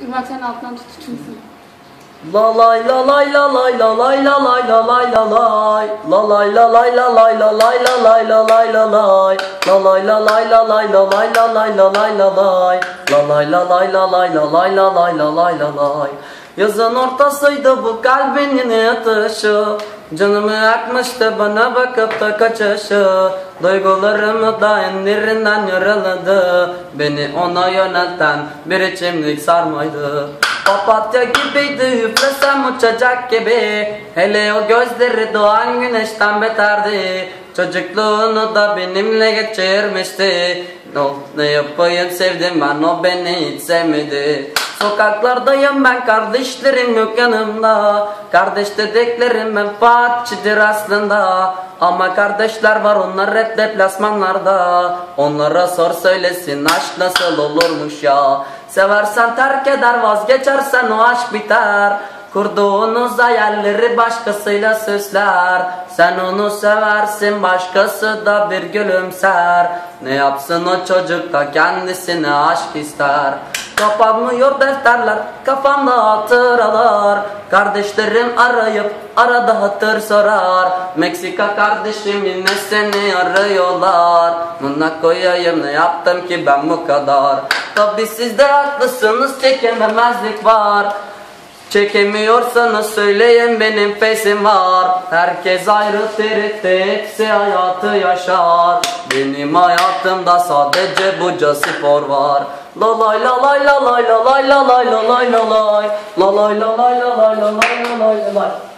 Irmak sen altından tutuyorsun. La lay la lay la lay la lay la lay la lay la lay La lay la lay la lay la lay la lay la lay la lay La lay la lay la lay la lay la lay la lay la lay La lay la lay la lay la lay la lay la lay la lay Yazın ortasıydı bu kalbinin yatışı Canımı yakmıştı bana bakıp da kaçışı. Duygularımı da enlerinden yaraladı. Beni ona yönelten bir içimlik sarmaydı. Papatya gibiydi üflesem uçacak gibi. Hele o gözleri doğan güneşten beterdi. Çocukluğunu da benimle geçirmişti. Ne yapayım sevdim ben o beni hiç sevmedi Sokaklardayım ben kardeşlerim yok yanımda. Kardeş dediklerim menfaatçidir aslında. Ama kardeşler var onlar hep deplasmanlarda. Onlara sor söylesin aşk nasıl olurmuş ya. Seversen terk eder vazgeçersen o aşk biter. Kurduğunuz hayalleri başkasıyla süsler. Sen onu seversin başkası da bir gülümser. Ne yapsın o çocuk da kendisine aşk ister Kapanmıyor defterler kafamda hatıralar. Kardeşlerim arayıp arada hatır sorar. Meksika kardeşim yine seni arıyorlar? Buna koyayım ne yaptım ki ben bu kadar? Tabi siz de haklısınız çekememezlik var Çekemiyorsanız söyleyin benim pesim var Herkes ayrı tripte hepsi hayatı yaşar Benim hayatımda sadece buca spor var La lay la lay la lay la lay la lay la lay la